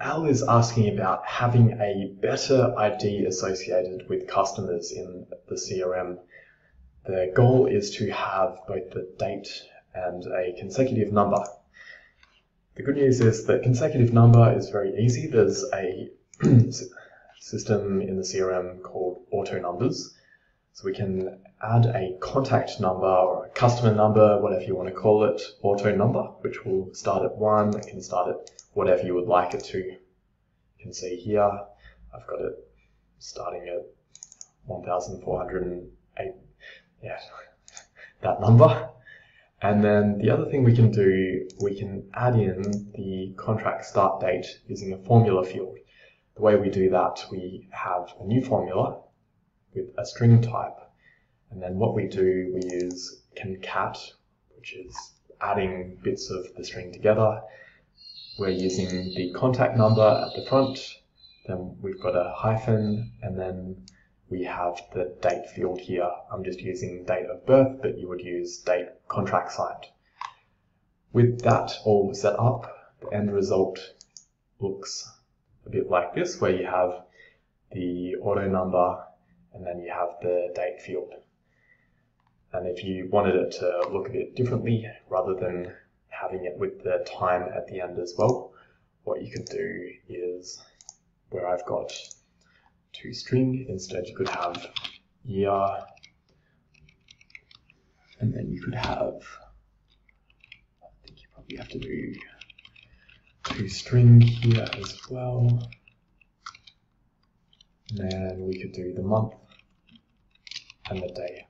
Al is asking about having a better ID associated with customers in the CRM. The goal is to have both the date and a consecutive number. The good news is that consecutive number is very easy. There's a system in the CRM called auto numbers. So we can add a contact number or a customer number, whatever you want to call it, auto number, which will start at one. It can start at whatever you would like it to. You can see here, I've got it starting at 1,408, yeah, that number. And then the other thing we can do, we can add in the contract start date using a formula field. The way we do that, we have a new formula with a string type. And then what we do, we use concat, which is adding bits of the string together. We're using the contact number at the front, then we've got a hyphen, and then we have the date field here. I'm just using date of birth, but you would use date contract signed. With that all set up, the end result looks a bit like this, where you have the auto number and then you have the date field. And if you wanted it to look a bit differently, rather than having it with the time at the end as well, what you could do is where I've got to string. Instead, you could have year, and then you could have, I think you probably have to do to string here as well. And then we could do the month and the day.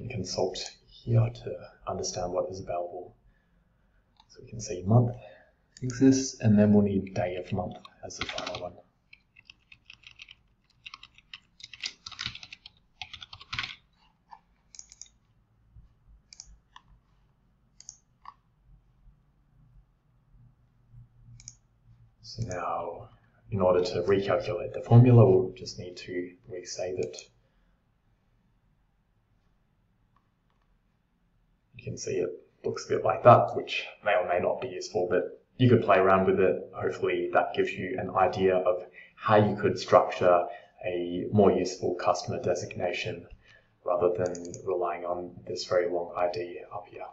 can consult here to understand what is available. So we can see month, exists, and then we'll need day of month as the final one. So now, in order to recalculate the formula, we'll just need to resave it. You can see it looks a bit like that, which may or may not be useful, but you could play around with it. Hopefully that gives you an idea of how you could structure a more useful customer designation rather than relying on this very long ID up here.